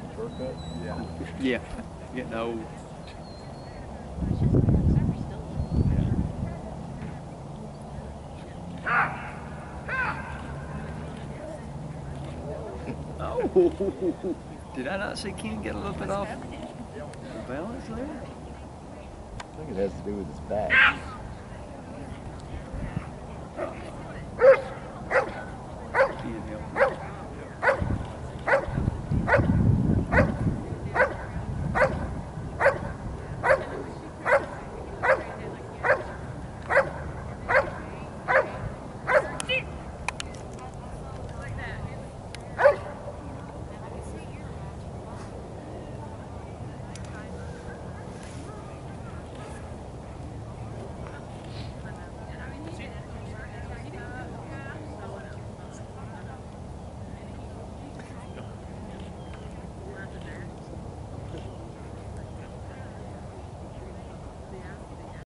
haircut? Yeah. Yeah. Getting old. Oh, did I not see Ken get a little bit off balance there? I think it has to do with his back.